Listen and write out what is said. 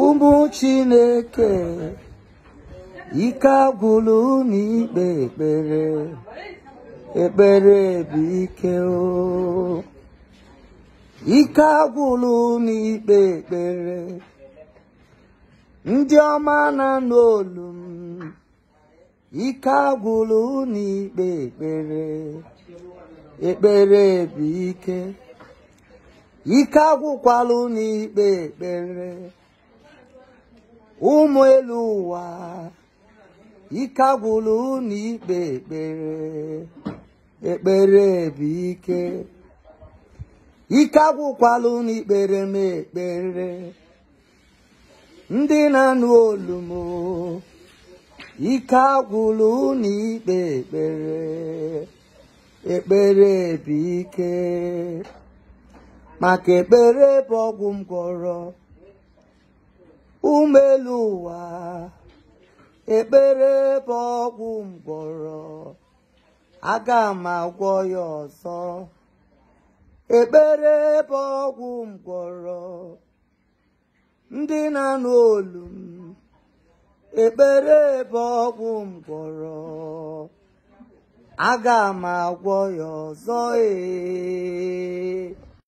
ụmụ chineke ike agwụlụ n'ikpe ekpere ekpere bụ ike o ike agwụlụ n'ikpe ekpere ndị ọma na n'olu m ike agwụlụ n'ikpe ekpere ekpere bụ ike ike agwụkwalụ n'ikpe ekpere ụmụ elu ụwa ike agwụlụ n'ikpe ekpere ekpere bụ ike ike agwụkwalụ n'ikpere m ekpere ndị na-anụ olu m ike agwụlụ n'ikpe ekpere ekpere bụ ike maka ekpere bụ ọgwụ mgwọrọ umelu ụwa ekpere bụ ọgwụ mgwọrọ aga m agwọ ya ọzọ ekpere bụ ọgwụ mgwọrọ ndị na anụ olu m ekpere bụ ọgwụ mgwọrọ aga m agwọ ya ọzọ ee